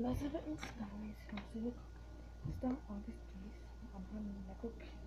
Elizabeth and Snowy is considered star of this piece on her neck.